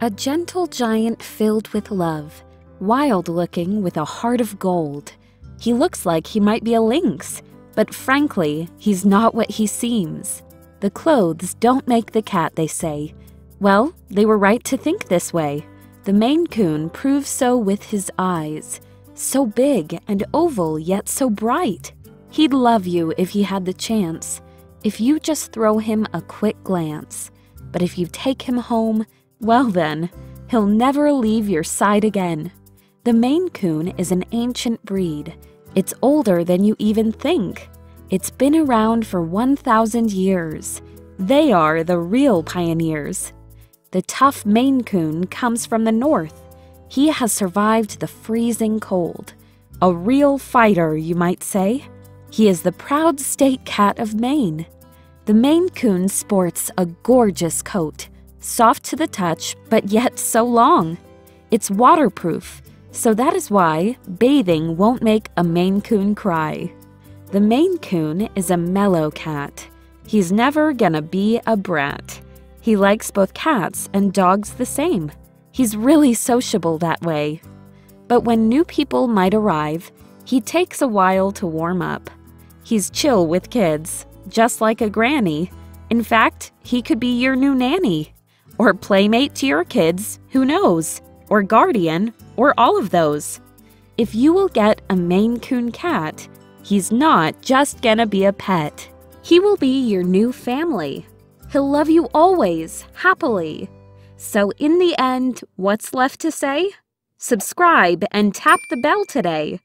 A gentle giant filled with love, wild looking with a heart of gold. He looks like he might be a lynx, but frankly, he's not what he seems. The clothes don't make the cat, they say. Well, they were right to think this way. The Maine Coon proves so with his eyes. So big and oval, yet so bright. He'd love you if he had the chance, if you just throw him a quick glance. But if you take him home, well then, he'll never leave your side again. The Maine Coon is an ancient breed. It's older than you even think. It's been around for 1,000 years. They are the real pioneers. The tough Maine Coon comes from the north. He has survived the freezing cold. A real fighter, you might say. He is the proud state cat of Maine. The Maine Coon sports a gorgeous coat, soft to the touch, but yet so long. It's waterproof, so that is why bathing won't make a Maine Coon cry. The Maine Coon is a mellow cat. He's never gonna be a brat. He likes both cats and dogs the same. He's really sociable that way. But when new people might arrive, he takes a while to warm up. He's chill with kids, just like a granny. In fact, he could be your new nanny, or playmate to your kids, who knows, or guardian, or all of those. If you will get a Maine Coon cat, He's not just gonna be a pet. He will be your new family. He'll love you always, happily. So, in the end, what's left to say? Subscribe and tap the bell today.